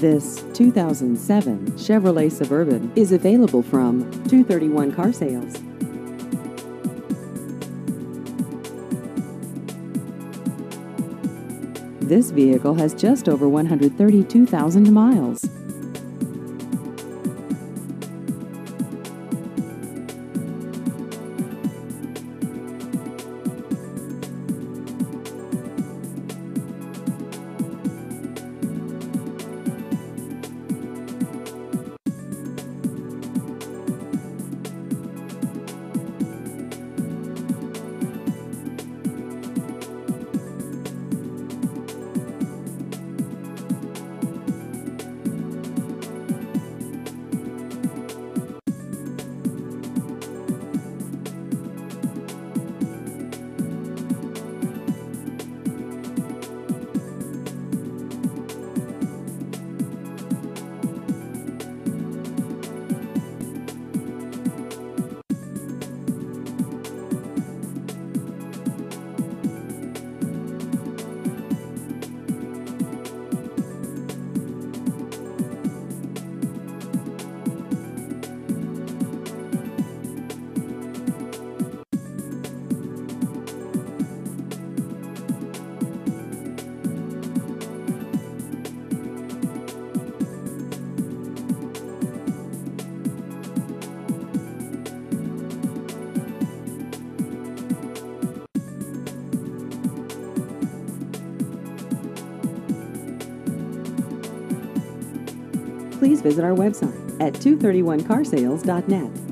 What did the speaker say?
This 2007 Chevrolet Suburban is available from 231 Car Sales. This vehicle has just over 132,000 miles. Please visit our website at 231carsales.net.